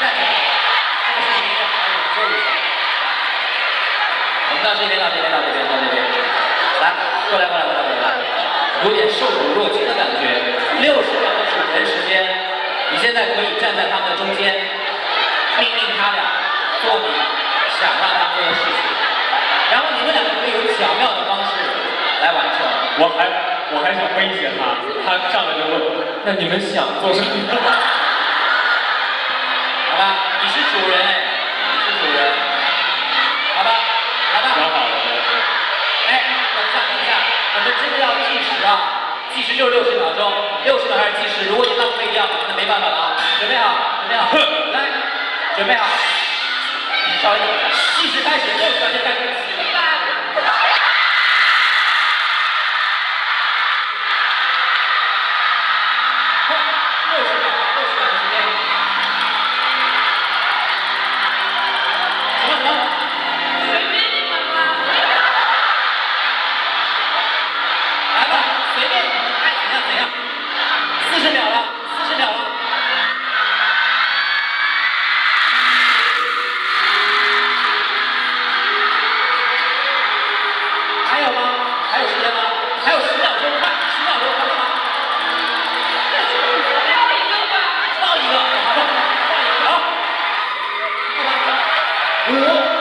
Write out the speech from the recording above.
那我们到这边，到这边，到这边，到这边。来，过来，过来，过来，过来，有点受辱若惊的感觉。六十秒的储存时间，你现在可以站在他们的中间，命令他俩做你想让他做的事情。然后你们两个可以用巧妙的方式来完成。我还，我还想威胁他，他上来就问：那你们想做什么？计时就是六十秒钟，六十秒开始计时。如果你浪费掉，那没办法了啊！准备好，准备好，来，准备好，稍微等一下，计时开始。Whoa.